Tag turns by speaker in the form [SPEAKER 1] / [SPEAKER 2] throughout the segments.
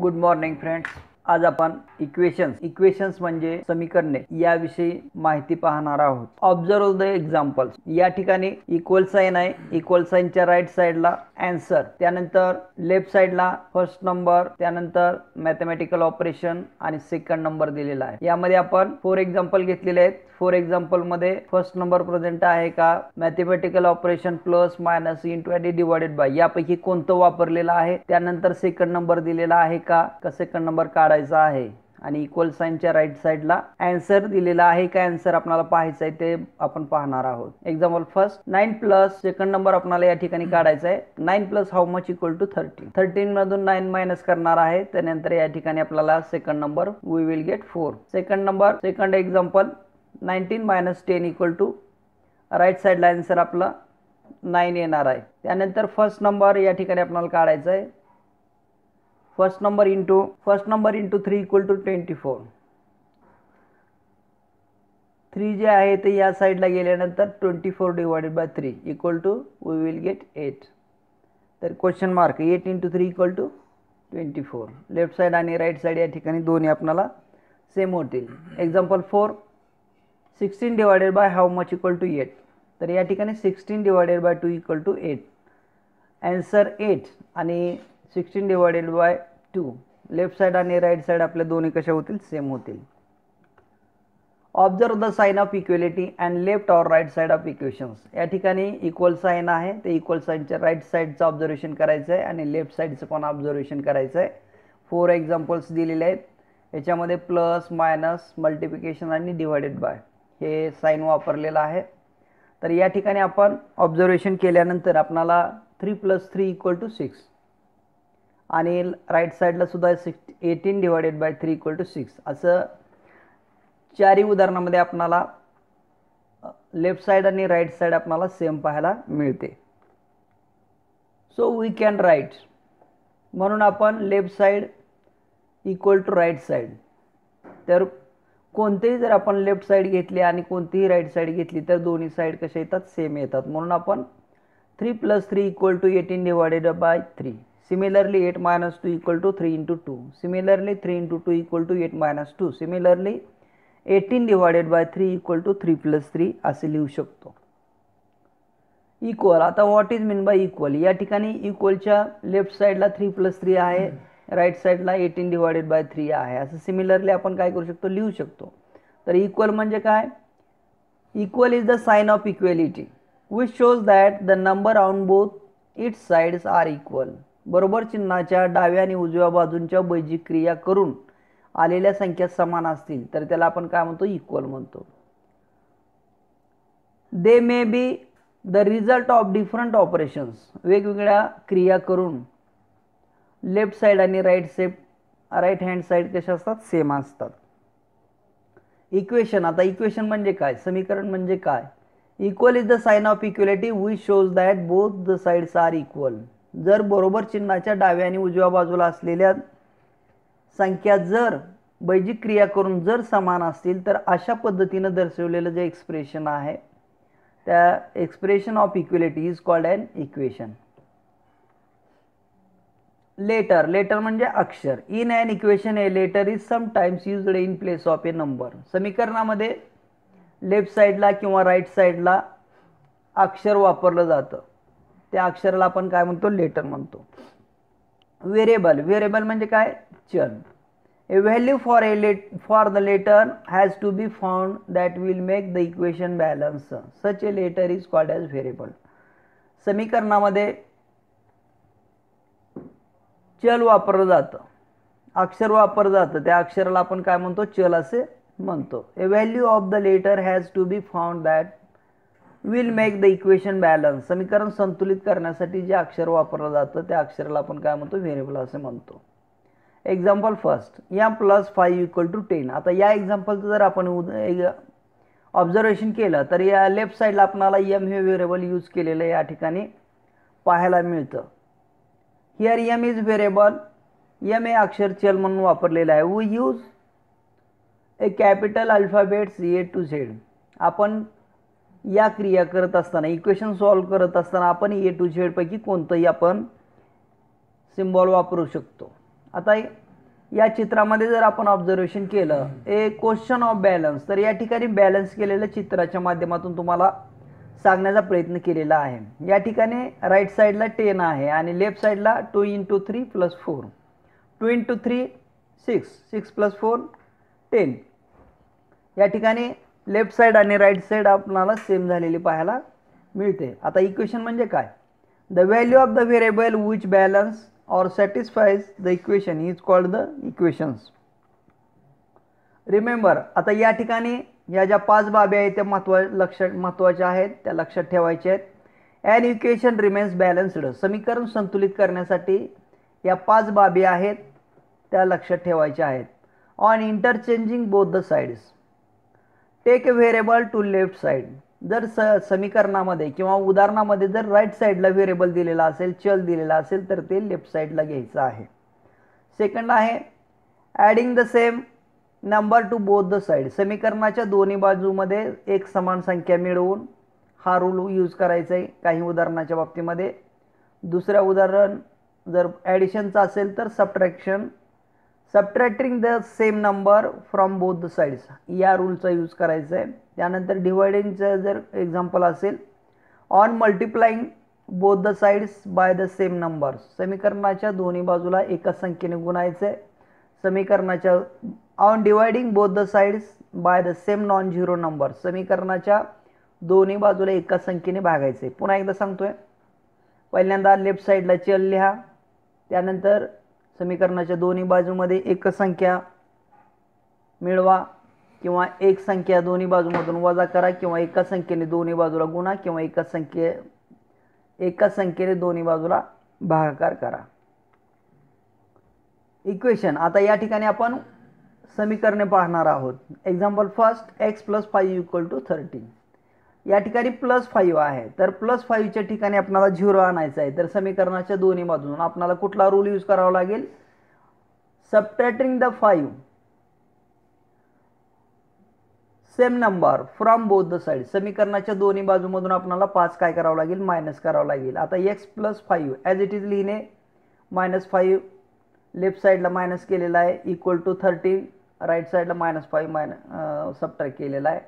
[SPEAKER 1] Good morning friends. आज आपण equations equations म्हणजे समीकरणे याविषयी माहिती पाहणार आहोत. ऑब्झर्व द एक्झाम्पल्स या ठिकाणी इक्वल साईन आहे. इक्वल साईनच्या राईट साईडला अँसर त्यानंतर लेफ्ट साईडला फर्स्ट नंबर त्यानंतर मॅथमॅटिकल ऑपरेशन आणि सेकंड नंबर दिलेला आहे. यामध्ये आपण फोर एक्झाम्पल घेतलेले आहेत. फोर एक्झाम्पलमध्ये फर्स्ट नंबर प्रेझेंट आहे का? Mathematical operation plus minus into आणि डिवायडेड बाय यापैकी कोणतं वापरलेलं आहे? त्यानंतर सेकंड नंबर दिलेला आहे का? सेकंड नंबर काढायचा आहे. आणि इक्वल साईनच्या राईट साईडला अँसर दिलेला आहे. का अँसर आपल्याला पाहायचं आहे ते आपण पाहणार आहोत. Example first nine plus second number आपल्याला या ठिकाणी काढायचा आहे. Nine plus how much equal to thirteen thirteen मधून नाईन मायनस करणार आहे. त्यानंतर या ठिकाणी आपल्याला second number we will get four second number second example nineteen minus ten equal to right साईडला अँसर आपला नाईन येणार आहे. त्यानंतर फर्स्ट नंबर या ठिकाणी आपल्याला काढायचा आहे. First number into first number into three equal to twenty four three जे आहे ते या साईडला गेल्यानंतर twenty four divided by three equal to we will get eight तर question mark eight into three equal to twenty four left side आणि right side या ठिकाणी दोन्ही आपणाला सेम होतील. Example four sixteen divided by how much equal to eight तर या ठिकाणी sixteen divided by two equal to eight answer eight आणि sixteen divided by two left side आणि राईट साईड आपल्या दोन्ही कशा होतील? सेम होतील. Observe the sign of equality and left or right side of equations या ठिकाणी इक्वल साईन आहे. ते इक्वल साईनच्या राईट साईडचं ऑब्झर्वेशन करायचं आहे आणि लेफ्ट साईडचं पण ऑब्झर्वेशन करायचं आहे फोर एक्झाम्पल्स दिलेले आहेत. याच्यामध्ये प्लस मायनस मल्टिप्लिकेशन आणि डिवायडेड बाय हे साईन वापरलेलं आहे. तर या ठिकाणी आपण ऑब्झर्वेशन केल्यानंतर आपणाला three plus three equal to six आणि राईट साईडला सुद्धा six eighteen divided by three equal to six असं चारही उदाहरणामध्ये आपणाला लेफ्ट साईड आणि राईट साईड आपणाला सेम पाहायला मिळते. सो वी कॅन राईट म्हणून आपण left side equal to right side तर कोणतेही जर आपण लेफ्ट साईड घेतली आणि कोणतीही राईट साईड घेतली तर दोन्ही साईड कशा येतात? सेम येतात. म्हणून आपण three plus three equal to eighteen divided by three similarly eight minus two equal to three into two similarly three into two equal to eight minus two similarly eighteen divided by three equal to three plus three असे लिहू शकतो. Equal आता what is mean by equal या ठिकाणी इक्वलच्या left साईडला three plus three आहे. Right साईडला एटीन डिवायडेड बाय थ्री आहे. असं सिमिलरली आपण काय करू शकतो? लिहू शकतो. तर इक्वल म्हणजे काय? Equal is the sign of equality which shows that the number on both its sides are equal बरोबर चिन्हाच्या डाव्या आणि उजव्या बाजूंच्या बैजिक क्रिया करून आलेल्या संख्या समान असतील तर त्याला आपण काय म्हणतो? इक्वल म्हणतो. They may be the result of different operations वेगवेगळ्या क्रिया करून लेफ्ट साईड आणि राईट सेप राईट हँड साईड कशा असतात? सेम असतात. इक्वेशन आता इक्वेशन म्हणजे काय? समीकरण म्हणजे काय? Equal is the sign of equality which shows that both the sides are equal जर बरोबर चिन्हाच्या डाव्या आणि उजव्या बाजूला असलेल्या संख्या जर बैजिक क्रिया करून जर समान असतील तर अशा पद्धतीनं दर्शवलेलं जे एक्सप्रेशन आहे त्या expression of equality is called and equation letter letter म्हणजे अक्षर. In and equation a letter is sometimes use in place of a number समीकरणामध्ये लेफ्ट साईडला किंवा राईट साईडला अक्षर वापरलं जातं. त्या अक्षराला आपण काय म्हणतो? लेटर म्हणतो. व्हेरिएबल व्हेरिएबल म्हणजे काय? चल. A value for a let for the letter has to be found that will make the equation balance such a letter is called as variable समीकरणामध्ये चल वापरलं जातं. अक्षर वापरलं जातं. त्या अक्षराला आपण काय म्हणतो? चल असे म्हणतो. A value of the letter has to be found that will make the equation balance समीकरण संतुलित करण्यासाठी जे अक्षर वापरलं जातं त्या अक्षराला आपण काय म्हणतो? व्हेरिएबल असे म्हणतो. एक्झाम्पल फर्स्ट या plus five equal to ten आता या एक्झाम्पलचं जर आपण उद ऑब्झर्वेशन केलं तर या लेफ्ट साईडला आपणाला एम हे व्हेरिएबल यूज केलेलं या ठिकाणी पाहायला मिळतं. Here M is variable M हे अक्षर चल म्हणून वापरलेलं आहे. We use a capital alphabets A to Z आपण या क्रिया करत असताना इक्वेशन सॉल्व करत असताना आपण ए टू झेडपैकी कोणतंही आपण सिम्बॉल वापरू शकतो. आता या चित्रामध्ये जर आपण ऑब्झर्वेशन केलं ए क्वेश्चन ऑफ बॅलन्स तर या ठिकाणी बॅलन्स केलेलं चित्राच्या माध्यमातून तुम्हाला सांगण्याचा प्रयत्न केलेला आहे. या ठिकाणी राईट साईडला टेन आहे आणि लेफ्ट साईडला two into three plus four two into three six six plus four ten या ठिकाणी लेफ्ट साईड आणि राईट साईड आपल्याला सेम झालेली पाहायला मिळते. आता इक्वेशन म्हणजे काय? The value of the variable which balance or satisfies the equation is called the equations remember आता या ठिकाणी या ज्या पाच बाबी आहेत त्या महत्वा लक्षात महत्त्वाच्या आहेत त्या लक्षात ठेवायच्या आहेत. ॲन इक्वेशन रिमेन्स बॅलन्स्ड समीकरण संतुलित करण्यासाठी या पाच बाबी आहेत त्या लक्षात ठेवायच्या आहेत. On interchanging both the sides take a variable to left side जर स समीकरणामध्ये किंवा उदाहरणामध्ये जर राईट साईडला व्हेरिएबल दिलेला असेल चल दिलेला असेल तर ते लेफ्ट साईडला घ्यायचं आहे. सेकंड आहे adding the same number to both the side समीकरणाच्या दोन्ही बाजूमध्ये एक समान संख्या मिळवून हा रूल यूज करायचा आहे काही उदाहरणाच्या बाबतीमध्ये. दुसरं उदाहरण जर ॲडिशनचं असेल तर subtraction subtracting the same number from both the sides या रूलचा यूज करायचा आहे. त्यानंतर डिवायडिंगचं जर एक्झाम्पल असेल on multiplying both the sides by the same number समीकरणाच्या दोन्ही बाजूला एका संख्येने गुणायचं आहे. समीकरणाच्या on dividing both the sides by the same non zero number समीकरणाच्या दोन्ही बाजूला एका संख्येने भागायचे पुन्हा एकदा सांगतोय. पहिल्यांदा लेफ्ट साईडला चल लिहा. त्यानंतर समीकरणाच्या दोन्ही बाजूमध्ये एक संख्या मिळवा किंवा एक संख्या दोन्ही बाजूमधून वजा करा किंवा एका संख्येने दोन्ही बाजूला गुणा किंवा एका संख्ये एका संख्येने दोन्ही बाजूला भागाकार करा. इक्वेशन आता या ठिकाणी आपण समीकरणे पाहणार आहोत. Example first X plus five equal to thirteen या ठिकाणी प्लस फाईव्ह आहे. तर प्लस फाईव्हच्या ठिकाणी आपल्याला झिरो आणायचं आहे. तर समीकरणाच्या दोन्ही बाजून आपल्याला कुठला रूल यूज करावा लागेल? Subtracting the five same number from both the side समीकरणाच्या दोन्ही बाजूमधून आपल्याला पाच काय करावं लागेल? मायनस करावं लागेल. आता X plus five as it is लिहिणे मायनस फाईव्ह लेफ्ट साईडला मायनस केलेला आहे इक्वल टू थर्टीन राईट साईडला मायनस फाईव्ह मायन सबट्रॅक्ट केलेला आहे.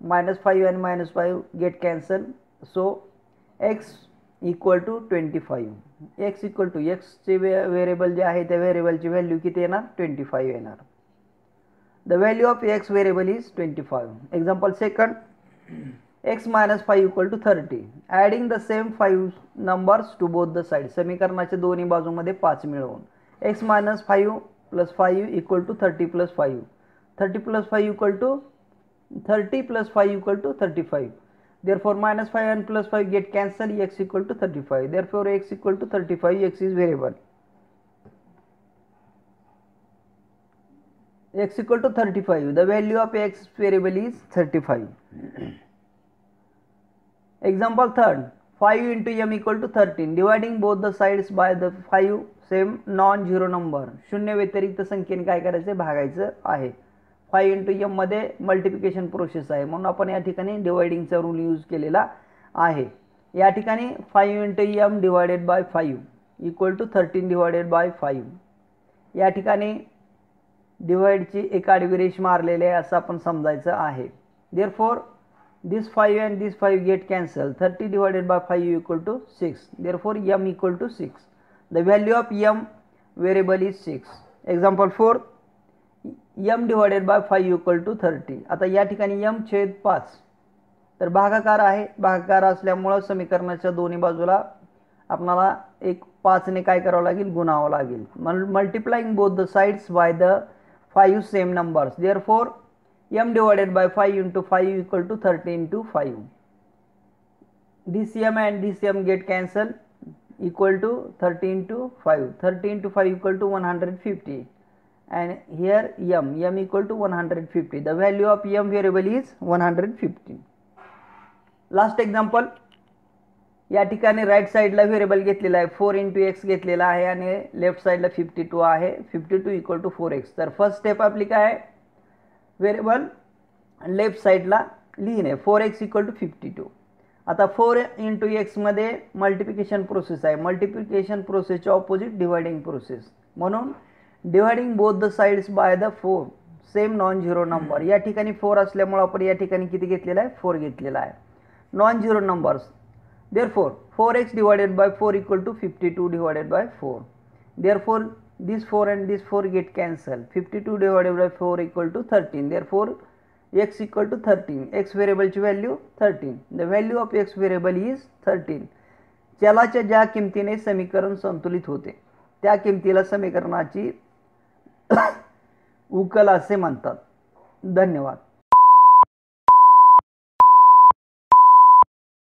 [SPEAKER 1] मायनस फाईव्ह आणि minus five get cancel so X equal to twenty five X equal to एक्सचे वे व्हेरेबल जे आहे त्या व्हेरेबलची व्हॅल्यू किती येणार? ट्वेंटी फाईव्ह येणार. The value of X variable is twenty five example second X minus five equal to thirty adding the same five numbers to both the side समीकरणाच्या दोन्ही बाजूमध्ये पाच मिळवून. X minus five plus five equal to thirty plus five thirty plus five equal to 30 plus 5 equal to 35 therefore minus 5 and plus 5 get cancelled x equal to 35 therefore x equal to 35 x is variable x equal to 35 the value of x variable is 35 example third 5 into m equal to 13 dividing both the sides by the 5 same non zero number शून्य व्यतिरिक्त संख्येने काय करायचं भागायचं आहे five into यममध्ये multiplication process आहे. म्हणून आपण या ठिकाणी डिवायडिंगचा रूल यूज केलेला आहे. या ठिकाणी five into M divided by five equal to thirteen divided by five या ठिकाणी डिवाइडची एक आडवी रेष मारलेली आहे असं आपण समजायचं आहे. Therefore this five and this five get cancel thirty divided by five equal to six therefore M equal to six the value of M variable is six example four M divided by five equal to thirty आता या ठिकाणी M छेद पाच. तर भागाकार आहे. भागाकार असल्यामुळं समीकरणाच्या दोन्ही बाजूला आपणाला एक पाचने काय करावं लागेल? गुणावं लागेल. मल multiplying both the sides by the five same numbers therefore M divided by five into five equal to thirty into five see M and the see M get cancel equal to thirty into five thirty into five equal to one hundred fifty and here m m equal to 150 the value of m variable is 150 last example या ठिकाणी right साईडला variable घेतलेला आहे. Four into x घेतलेला आहे आणि left साईडला fifty two आहे. Fifty two equal to four x तर फर्स्ट स्टेप आपली काय? आहे व्हेरिएबल लेफ्ट साईडला लिहिणे. Four x equal to fifty two आता फोर इंटू एक्समध्ये मल्टिप्लिकेशन प्रोसेस आहे. मल्टिप्लिकेशन प्रोसेसच्या ऑपोजिट डिवायडिंग प्रोसेस म्हणून dividing both the sides by the four same non zero number या ठिकाणी फोर असल्यामुळे आपण या ठिकाणी किती घेतलेला आहे? फोर घेतलेला आहे. Non zero numbers there four four x divided by four equal to fifty two divided by four there four this four and this four get cancel fifty two divided by four equal to thirteen there four x equal to thirteen x व्हेरिएबलची value thirteen the value of x variable is thirteen चलाच्या ज्या किमतीने समीकरण संतुलित होते त्या किमतीला समीकरणाची उकल असे म्हणतात. धन्यवाद.